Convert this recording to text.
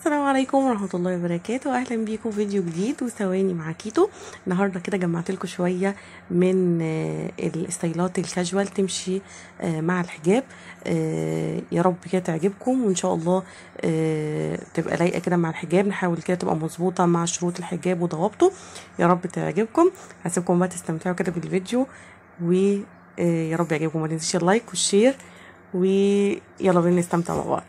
السلام عليكم ورحمة الله وبركاته. أهلا بيكم فيديو جديد وثواني مع كيتو. النهاردة كده جمعت لكم شوية من آه، الستايلات الكاجوال تمشي آه، مع الحجاب. آه، يا رب كده تعجبكم وإن شاء الله تبقى لايقة كده مع الحجاب. نحاول كده تبقى مظبوطة مع شروط الحجاب وضوابطه. يا رب تعجبكم. هسيبكم بقى تستمتعوا كده بالفيديو ويا رب يعجبكم. ما تنسيش ال like وال share ويلا بينا نستمتع مع بعض.